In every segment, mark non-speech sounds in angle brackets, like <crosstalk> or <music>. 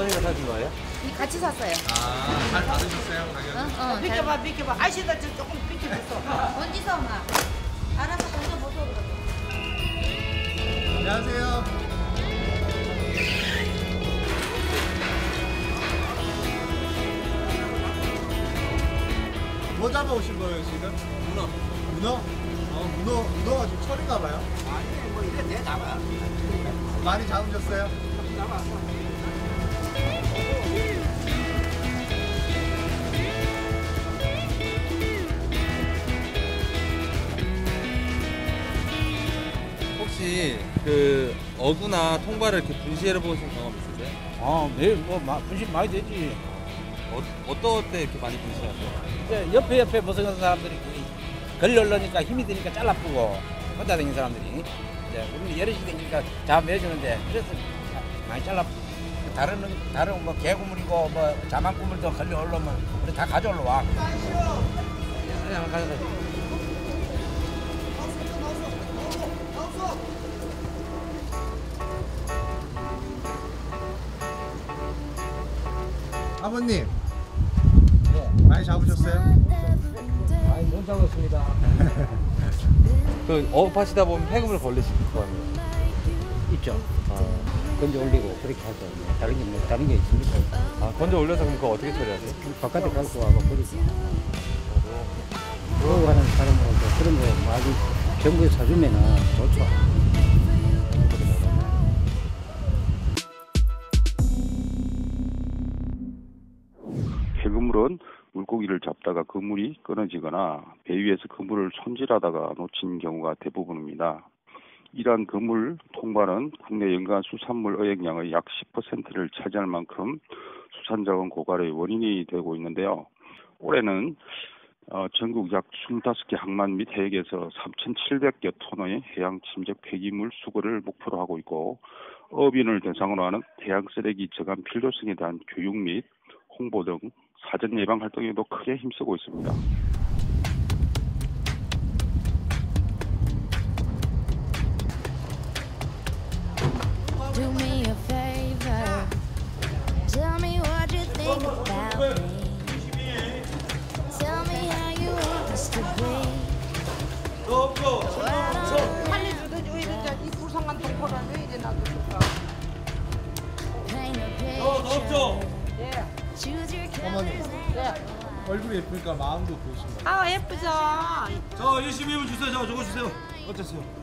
어머니가 사준 거예요? 이 같이 샀어요. 아, 잘 받으셨어요, 가격? 어, 어. 비켜봐 비켜봐 아저씨들 좀 조금 비켜줬어 언제서 엄마? 알아서 먼저 못 오거든. 안녕하세요. 뭐 잡아오신 거예요, 지금? 문어. 문어? 어, 문어, 문어가 지금 철인가 봐요? 아니 뭐 이래 내 잡아 많이 잡으셨어요? 잡아 혹시 그 어구나 통발을 이렇게 분시해 보신 경험 있으세요? 아, 매일 뭐 마- 분식 많이 되지. 어, 어떨 때 이렇게 많이 분시하세요? 이제 옆에 옆에 벗어난 사람들이 걸려올라니까 힘이 드니까 잘라쁘고 혼자 다니는 사람들이 이제 우리는 여럿이 되니까 잡아 매주는데 그래서 많이 잘라 다른 다른 뭐 개구물이고 뭐 자만구물도 걸려 올라오면 우리 다 가져올라 와. 그냥 가져가. 아버님. 많이 잡으셨어요? 많이 못 잡았습니다. <laughs> 그 어업하시다 보면 폐금을 걸리실 거 아니에요? 있죠. 건져 올리고 그렇게 하죠. 다른 게 뭐 다른 게 있습니까? 아, 건져 올려서 그럼 그거 어떻게 처리하세요? 바깥에 갖고 와서 버리지. 그러고 하는 사람으로서 그런 거 많이 정부에 사주면은 좋죠. 폐그물은 물고기를 잡다가 그물이 끊어지거나 배 위에서 그물을 손질하다가 놓친 경우가 대부분입니다. 이러한 그물 통발은 국내 연간 수산물 어획량의 약 10%를 차지할 만큼 수산자원 고갈의 원인이 되고 있는데요. 올해는 어, 전국 약 25개 항만 및 해역에서 3,700여 톤의 해양 침적 폐기물 수거를 목표로 하고 있고 어민을 대상으로 하는 해양 쓰레기 저감 필요성에 대한 교육 및 홍보 등 사전 예방 활동에도 크게 힘쓰고 있습니다. 어머니. 예. 얼굴이 예쁘니까 마음도 같아요. 아 예쁘죠 저 22분 주세요. 저 저거 주세요. 어떠세요?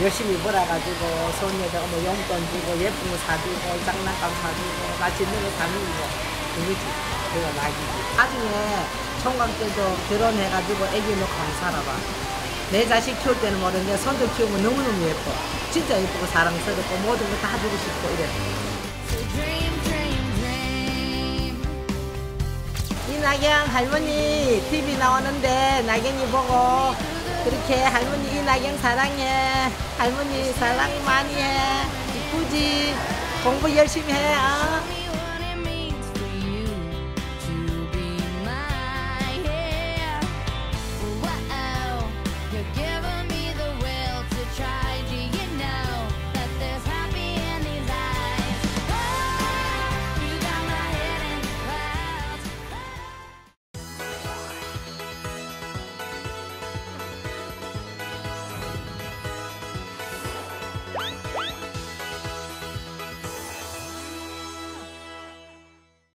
열심히 벌어가지고 손녀들 뭐 용돈 주고 예쁜 거 사주고 장난감 사주고 맛있는 거 사주고 그거지. 그거 낙이지 나중에 총각 때도 결혼해가지고 애기 놓고 안 살아봐. 내 자식 키울 때는 모르는데 손주 키우면 너무너무 예뻐. 진짜 예쁘고 사랑스럽고 모든 거 다 주고 싶고 이래. dream. 이낙영 할머니 TV 나오는데 낙영이 보고 그렇게 할머니 이낙영 사랑해. 할머니 사랑 많이 해. 이쁘지? 공부 열심히 해 어?